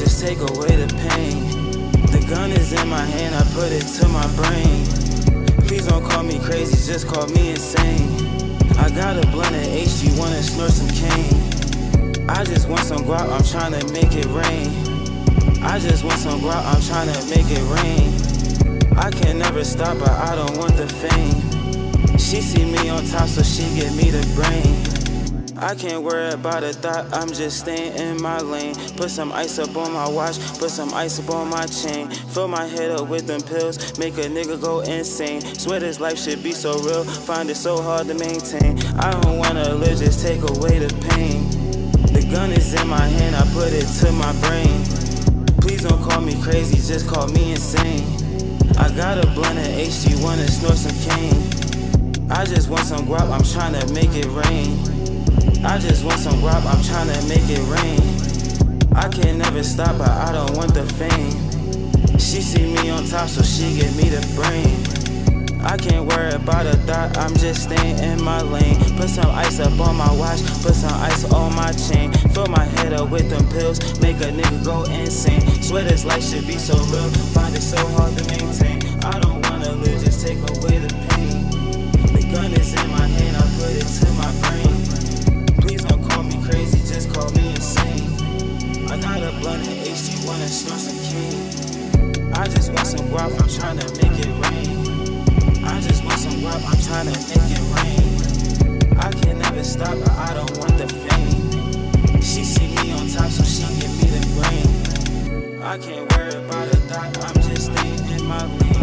just take away the pain. The gun is in my hand, I put it to my brain. Please don't call me crazy, just call me insane. I got a blunt of H, you wanna snort some cane? I just want some guap, I'm tryna make it rain. I just want some guap, I'm tryna make it rain. I can never stop, but I don't want the fame. She see me on top, so she give me the brain. I can't worry about a thought, I'm just staying in my lane. Put some ice up on my watch, put some ice up on my chain. Fill my head up with them pills, make a nigga go insane. Swear this life should be so real, find it so hard to maintain. I don't wanna live, just take away the pain. The gun is in my hand, I put it to my brain. Please don't call me crazy, just call me insane. I got a blunt and HD, wanna snort some cane. I just want some guap, I'm tryna make it rain. I just want some guap, I'm tryna make it rain. I can never stop, but I don't want the fame. She see me on top, so she give me the brain. I can't worry about a thought, I'm just staying in my lane. Put some ice up on my watch, put some ice on my chain. Fill my head up with them pills, make a nigga go insane. Swear this life should be so real, find it so hard to maintain. And HD wanna king. I just want some guap, I'm tryna make it rain. I just want some guap, I'm tryna make it rain. I can never stop, but I don't want the fame. She see me on top, so she give me the brain. I can't worry about a thought, I'm just thinking.